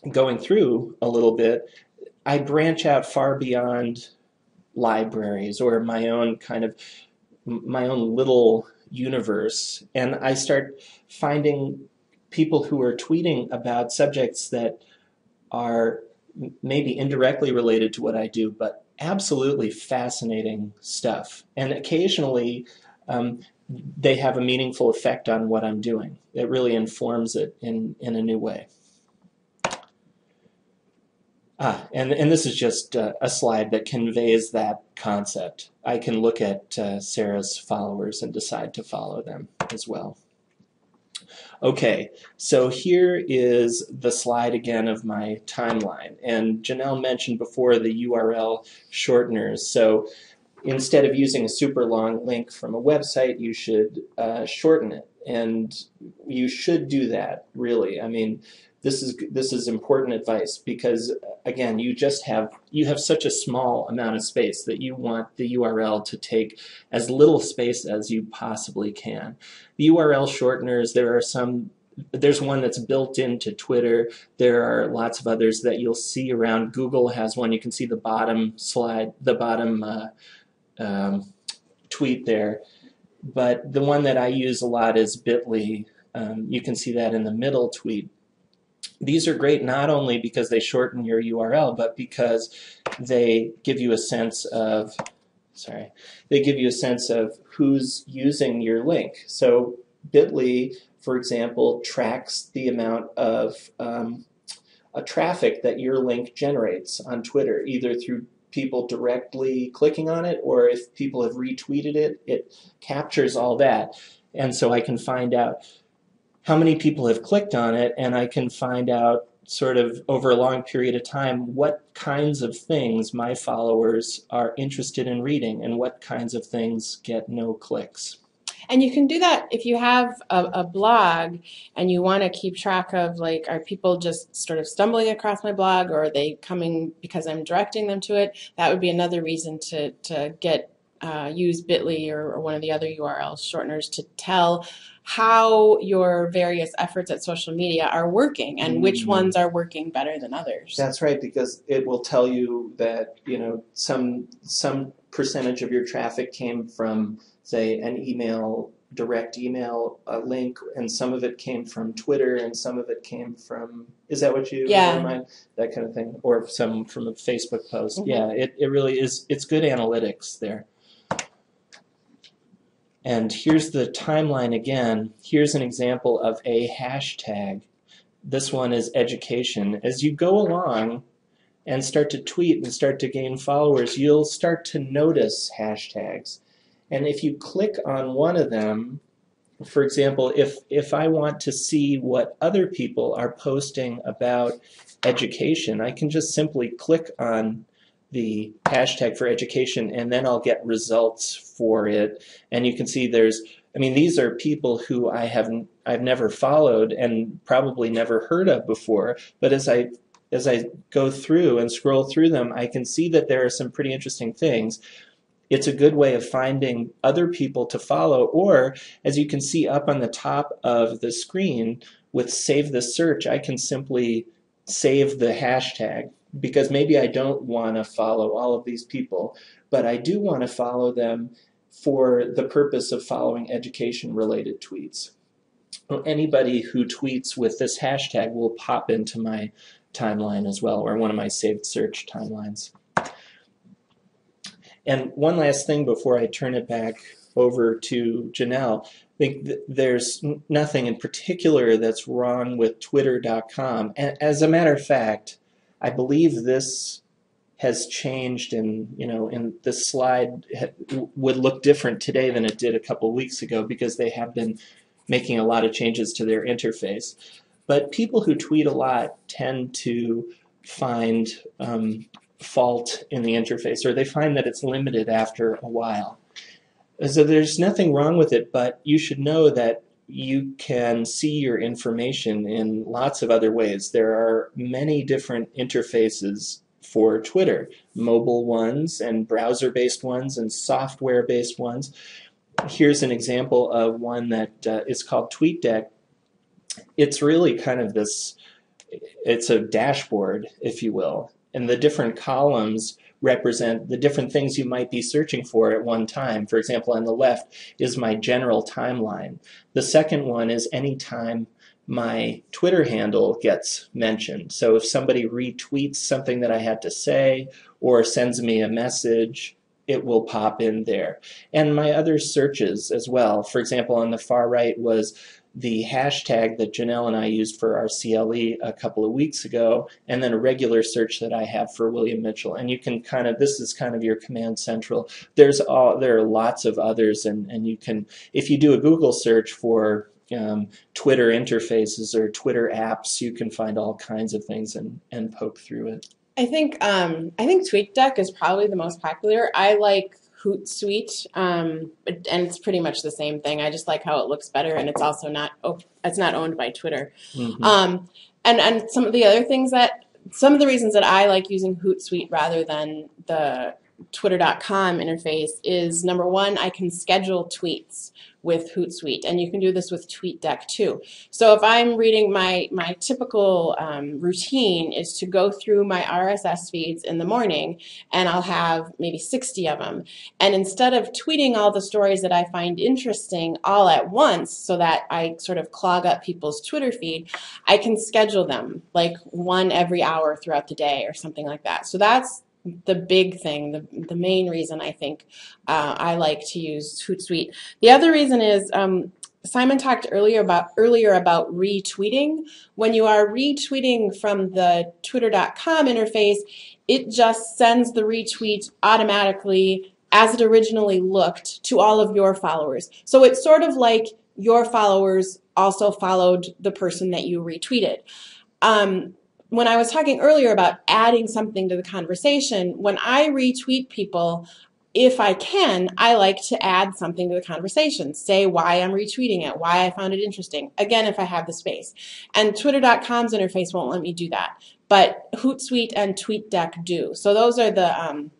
going through a little bit, I branch out far beyond libraries or my own kind of my own little universe and I start finding people who are tweeting about subjects that are maybe indirectly related to what I do but absolutely fascinating stuff and occasionally um, they have a meaningful effect on what I'm doing. It really informs it in, in a new way. Ah, and, and this is just uh, a slide that conveys that concept. I can look at uh, Sarah's followers and decide to follow them as well. Okay, so here is the slide again of my timeline. And Janelle mentioned before the URL shorteners. So instead of using a super long link from a website, you should uh, shorten it. And you should do that, really. I mean, this is this is important advice because again, you just have you have such a small amount of space that you want the URL to take as little space as you possibly can. The URL shorteners, there are some there's one that's built into Twitter. There are lots of others that you'll see around. Google has one. You can see the bottom slide, the bottom uh, um, tweet there. But the one that I use a lot is bit.ly. Um, you can see that in the middle tweet. These are great not only because they shorten your URL, but because they give you a sense of, sorry, they give you a sense of who's using your link. So bit.ly, for example, tracks the amount of um, a traffic that your link generates on Twitter, either through people directly clicking on it or if people have retweeted it, it captures all that. And so I can find out how many people have clicked on it and I can find out sort of over a long period of time what kinds of things my followers are interested in reading and what kinds of things get no clicks. And you can do that if you have a, a blog and you want to keep track of like, are people just sort of stumbling across my blog or are they coming because I'm directing them to it? That would be another reason to, to get uh, use bit.ly or, or, one of the other URL shorteners to tell how your various efforts at social media are working and which mm-hmm. ones are working better than others. That's right, because it will tell you that you know some some percentage of your traffic came from, say, an email, direct email a link, and some of it came from Twitter, and some of it came from, is that what you Yeah. mind? That kind of thing, or some from a Facebook post. Mhm. Yeah, it, it really is, it's good analytics there. And here's the timeline again. Here's an example of a hashtag. This one is education. As you go along and start to tweet and start to gain followers, you'll start to notice hashtags. And if you click on one of them, for example, if, if I want to see what other people are posting about education, I can just simply click on the hashtag for education and then I'll get results for it. And you can see there's, I mean, these are people who I haven't, I've never followed and probably never heard of before. But as I, as I go through and scroll through them, I can see that there are some pretty interesting things. It's a good way of finding other people to follow, or as you can see up on the top of the screen with save the search, I can simply save the hashtag because maybe I don't want to follow all of these people, but I do want to follow them for the purpose of following education related tweets. Anybody who tweets with this hashtag will pop into my timeline as well, or one of my saved search timelines. And one last thing before I turn it back over to Janelle. I think th- there's nothing in particular that's wrong with Twitter.com. And as a matter of fact, I believe this has changed and you know in this slide ha- would look different today than it did a couple weeks ago because they have been making a lot of changes to their interface but people who tweet a lot tend to find um, fault in the interface or they find that it's limited after a while so there's nothing wrong with it but you should know that you can see your information in lots of other ways. There are many different interfaces for Twitter mobile ones, and browser based ones, and software based ones. Here's an example of one that uh, is called TweetDeck. It's really kind of this, it's a dashboard, if you will, and the different columns represent the different things you might be searching for at one time. For example, on the left is my general timeline. The second one is anytime my Twitter handle gets mentioned. So if somebody retweets something that I had to say or sends me a message, it will pop in there. And my other searches as well. For example, on the far right was the hashtag that Janelle and I used for our CLE a couple of weeks ago, and then a regular search that I have for William Mitchell. And you can kind of this is kind of your command central. There's all there are lots of others, and and you can if you do a Google search for um, Twitter interfaces or Twitter apps, you can find all kinds of things and and poke through it. I think um, I think TweetDeck is probably the most popular. I like Hootsuite, um, and it's pretty much the same thing. I just like how it looks better, and it's also not it's not owned by Twitter. Mhm. Um, and and some of the other things that some of the reasons that I like using Hootsuite rather than the Twitter.com interface is number one, I can schedule tweets with Hootsuite, and you can do this with TweetDeck too. So if I'm reading my my typical um, routine is to go through my RSS feeds in the morning, and I'll have maybe 60 of them. And instead of tweeting all the stories that I find interesting all at once, so that I sort of clog up people's Twitter feed, I can schedule them like one every hour throughout the day or something like that. So that's the big thing, the, the main reason I think uh, I like to use Hootsuite. The other reason is um, Simon talked earlier about earlier about retweeting. When you are retweeting from the Twitter.com interface, it just sends the retweet automatically as it originally looked to all of your followers. So it's sort of like your followers also followed the person that you retweeted. Um, when I was talking earlier about adding something to the conversation, when I retweet people, if I can, I like to add something to the conversation. Say why I'm retweeting it, why I found it interesting. Again, if I have the space. And Twitter.com's interface won't let me do that. But Hootsuite and TweetDeck do. So those are the um,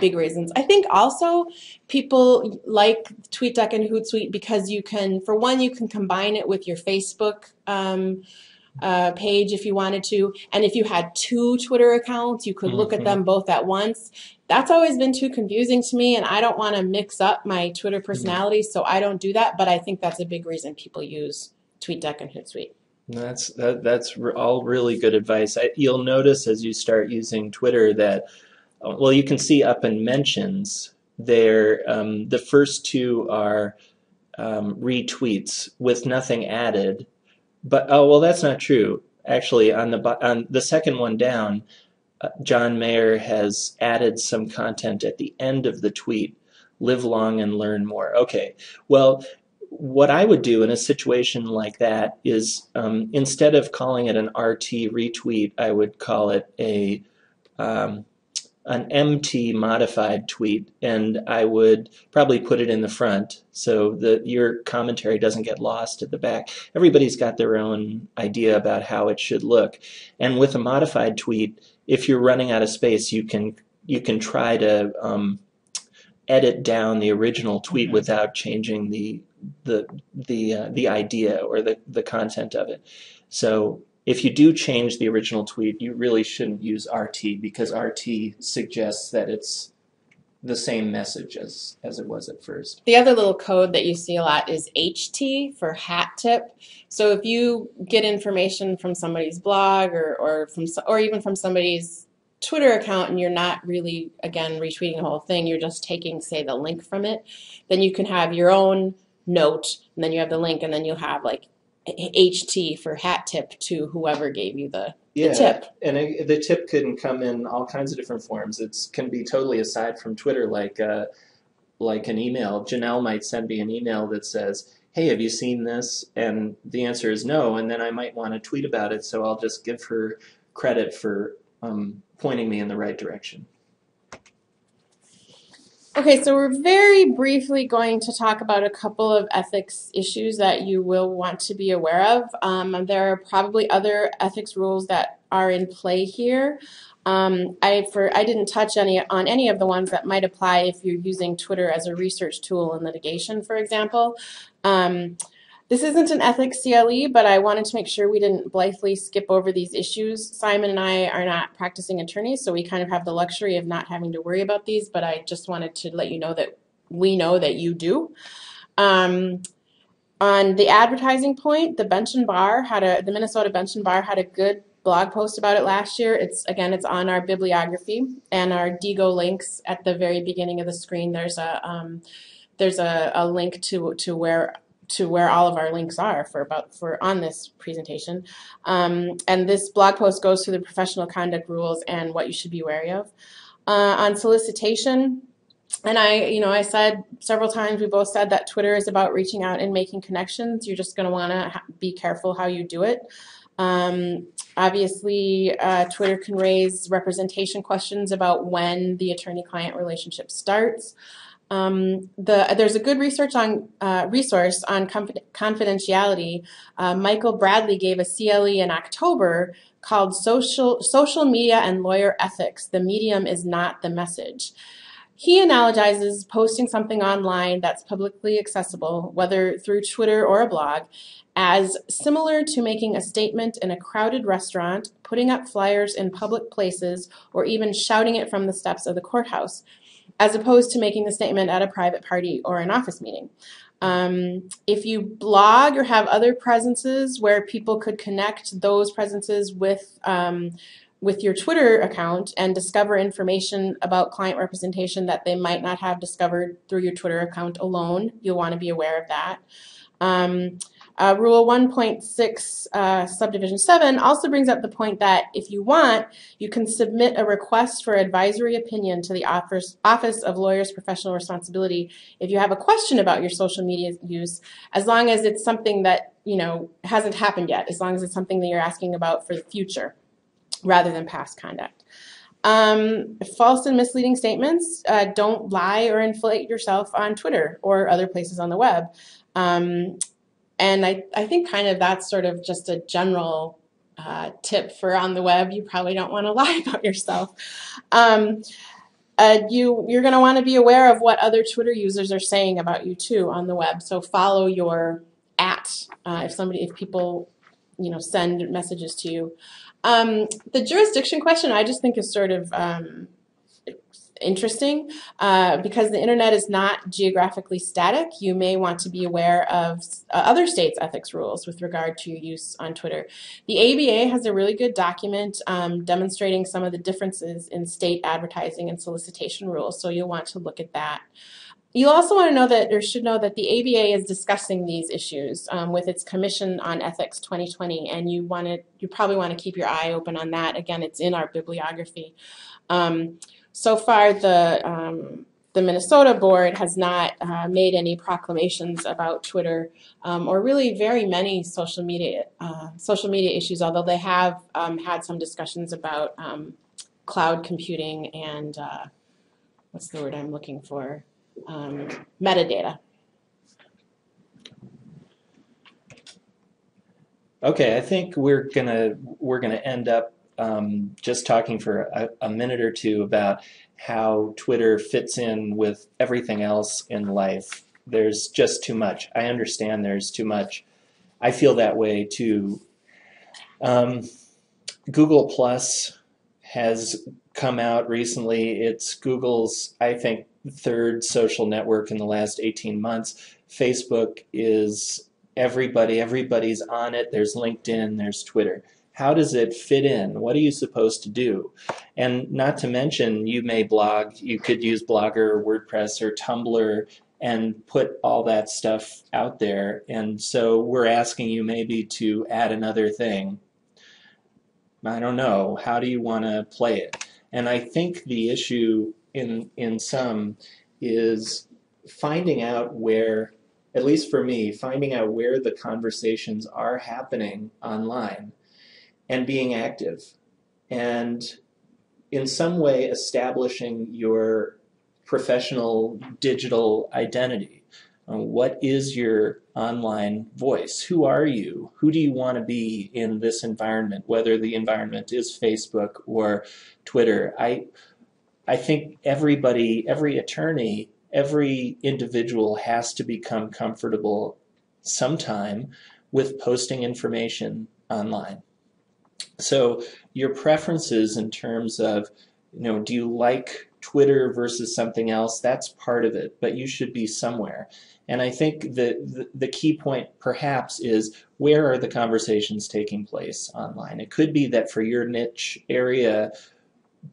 big reasons. I think also people like TweetDeck and Hootsuite because you can, for one, you can combine it with your Facebook. Um, uh, page if you wanted to. And if you had two Twitter accounts, you could look at Mhm. them both at once. That's always been too confusing to me, and I don't want to mix up my Twitter personality, so I don't do that. But I think that's a big reason people use TweetDeck and Hootsuite. That's that, that's all really good advice. I, you'll notice as you start using Twitter that, uh, well, you can see up in mentions there. Um, the first two are um, retweets with nothing added, but oh well, that's not true. Actually, on the on the second one down, uh, John Mayer has added some content at the end of the tweet. Live long and learn more. Okay, well, what I would do in a situation like that is um, instead of calling it an RT retweet, I would call it a um, an MT modified tweet, and I would probably put it in the front so that your commentary doesn't get lost at the back. Everybody's got their own idea about how it should look, and with a modified tweet, if you're running out of space, you can you can try to um, edit down the original tweet Mhm. without changing the the the uh, the idea or the the content of it. So if you do change the original tweet, you really shouldn't use RT because RT suggests that it's the same message as as it was at first. The other little code that you see a lot is HT for hat tip. So if you get information from somebody's blog or, or from or even from somebody's Twitter account and you're not really again retweeting the whole thing, you're just taking say the link from it, then you can have your own note and then you have the link and then you'll have like HT for hat tip to whoever gave you the, the Yeah, tip. and it, the tip can come in all kinds of different forms. It can be totally aside from Twitter, like uh, like an email. Janelle might send me an email that says, "Hey, have you seen this?" And the answer is no, and then I might want to tweet about it, so I'll just give her credit for um, pointing me in the right direction. Okay, so we're very briefly going to talk about a couple of ethics issues that you will want to be aware of. Um, there are probably other ethics rules that are in play here. Um, I for I didn't touch any on any of the ones that might apply if you're using Twitter as a research tool in litigation, for example. Um, this isn't an ethics CLE, but I wanted to make sure we didn't blithely skip over these issues. Simon and I are not practicing attorneys, so we kind of have the luxury of not having to worry about these, but I just wanted to let you know that we know that you do. Um, on the advertising point, the Bench and Bar had a the Minnesota Bench and Bar had a good blog post about it last year. It's again, it's on our bibliography and our Diigo links at the very beginning of the screen. There's a um, there's a, a link to to where to where all of our links are for about for on this presentation. Um, and this blog post goes through the professional conduct rules and what you should be wary of. Uh, on solicitation, and I, you know, I said several times, we both said that Twitter is about reaching out and making connections. You're just going to want to be careful how you do it. Um, obviously, uh, Twitter can raise representation questions about when the attorney-client relationship starts. Um, the, there's a good research on uh, resource on confi- confidentiality. Uh, Michael Bradley gave a CLE in October called "Social Social Media and Lawyer Ethics: The Medium is Not the Message." He analogizes posting something online that's publicly accessible, whether through Twitter or a blog, as similar to making a statement in a crowded restaurant, putting up flyers in public places, or even shouting it from the steps of the courthouse, as opposed to making the statement at a private party or an office meeting. Um, if you blog or have other presences where people could connect those presences with um, with your Twitter account and discover information about client representation that they might not have discovered through your Twitter account alone. You'll want to be aware of that. Um, uh, Rule 1.6, uh, subdivision 7 also brings up the point that if you want, you can submit a request for advisory opinion to the Office, Office of Lawyers Professional Responsibility if you have a question about your social media use, as long as it's something that, you know, hasn't happened yet, as long as it's something that you're asking about for the future rather than past conduct. Um, false and misleading statements. Uh, don't lie or inflate yourself on Twitter or other places on the web. Um, and I, I think kind of that's sort of just a general uh, tip for on the web. You probably don't want to lie about yourself. Um, uh, you you're going to want to be aware of what other Twitter users are saying about you too on the web. So follow your at. Uh, if somebody if people you know, send messages to you. Um, the jurisdiction question, I just think is sort of um, interesting uh, because the internet is not geographically static. You may want to be aware of uh, other states' ethics rules with regard to use on Twitter. The ABA has a really good document um, demonstrating some of the differences in state advertising and solicitation rules, so you'll want to look at that. You'll also want to know that, or should know that the ABA is discussing these issues um, with its Commission on Ethics 2020, and you want to, you probably want to keep your eye open on that. Again, it's in our bibliography. Um, so far, the um, the Minnesota board has not uh, made any proclamations about Twitter um, or really very many social media uh, social media issues. Although they have um, had some discussions about um, cloud computing and uh, what's the word I'm looking for um, metadata. Okay, I think we're gonna we're gonna end up um, just talking for a, a, minute or two about how Twitter fits in with everything else in life. There's just too much. I understand there's too much. I feel that way too. Um, Google Plus has come out recently. It's Google's, I think, third social network in the last 18 months. Facebook is everybody, everybody's on it. There's LinkedIn, there's Twitter. How does it fit in? What are you supposed to do? And not to mention, you may blog, you could use Blogger or WordPress or Tumblr and put all that stuff out there. And so we're asking you maybe to add another thing. I don't know. How do you want to play it? And I think the issue in in some is finding out where at least for me finding out where the conversations are happening online and being active and in some way establishing your professional digital identity. Uh, what is your online voice? Who are you? Who do you want to be in this environment, whether the environment is Facebook or Twitter? I, I think everybody, every attorney, every individual has to become comfortable sometime with posting information online. So your preferences in terms of, you know, do you like Twitter versus something else? That's part of it, but you should be somewhere. And I think the, the, the key point perhaps is where are the conversations taking place online? It could be that for your niche area,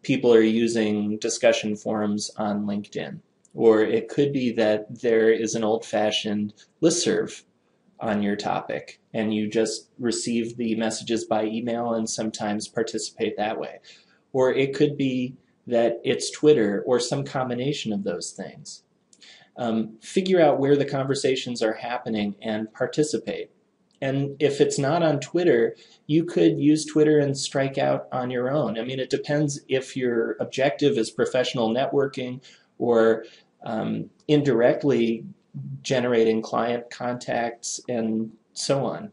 people are using discussion forums on LinkedIn. Or it could be that there is an old fashioned listserv on your topic and you just receive the messages by email and sometimes participate that way. Or it could be that it's Twitter or some combination of those things. Um, figure out where the conversations are happening and participate. And if it's not on Twitter, you could use Twitter and strike out on your own. I mean, it depends if your objective is professional networking or um, indirectly generating client contacts and so on.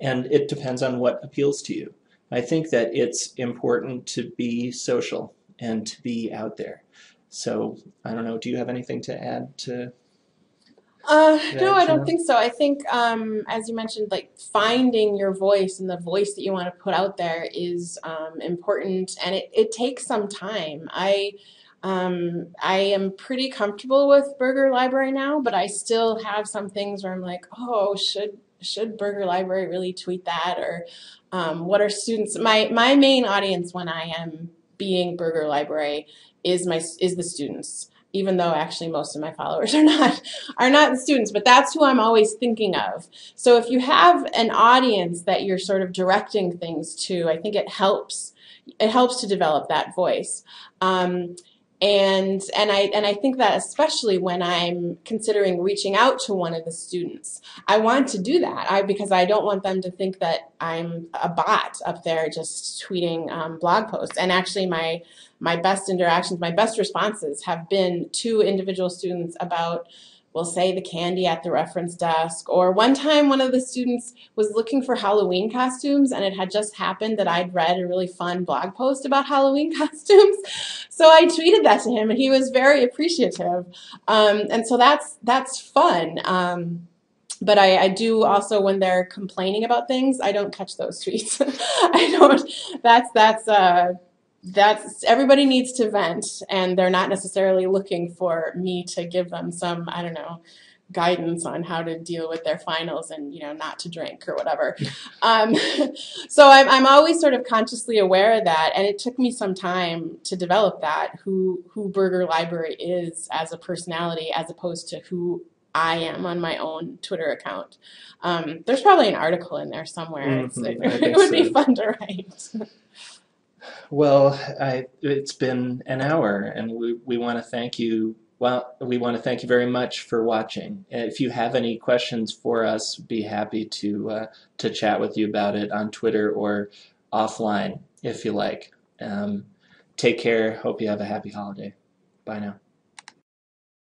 And it depends on what appeals to you. I think that it's important to be social and to be out there. So I don't know. Do you have anything to add to? Uh, no, I don't think so. I think, um, as you mentioned, like finding your voice and the voice that you want to put out there is um, important, and it, it takes some time. I um, I am pretty comfortable with Burger Library now, but I still have some things where I'm like, oh, should should Burger Library really tweet that, or um, what are students? My my main audience when I am being Burger Library is my is the students even though actually most of my followers are not are not students but that's who i'm always thinking of so if you have an audience that you're sort of directing things to i think it helps it helps to develop that voice um, and and I and I think that especially when I'm considering reaching out to one of the students, I want to do that. I because I don't want them to think that I'm a bot up there just tweeting um, blog posts. And actually, my my best interactions, my best responses have been to individual students about we'll say the candy at the reference desk. Or one time, one of the students was looking for Halloween costumes, and it had just happened that I'd read a really fun blog post about Halloween costumes. So I tweeted that to him, and he was very appreciative. Um, and so that's that's fun. Um, but I, I do also when they're complaining about things, I don't catch those tweets. I don't. That's that's uh, that's everybody needs to vent, and they're not necessarily looking for me to give them some I don't know guidance on how to deal with their finals and you know not to drink or whatever um, so I'm, I'm always sort of consciously aware of that and it took me some time to develop that who who burger library is as a personality as opposed to who I am on my own Twitter account. Um, there's probably an article in there somewhere. Mhm, it, it would be fun to write. Well, I, it's been an hour, and we, we want to thank you. Well, we want to thank you very much for watching. If you have any questions for us, be happy to uh, to chat with you about it on Twitter or offline if you like. Um, take care. Hope you have a happy holiday. Bye now.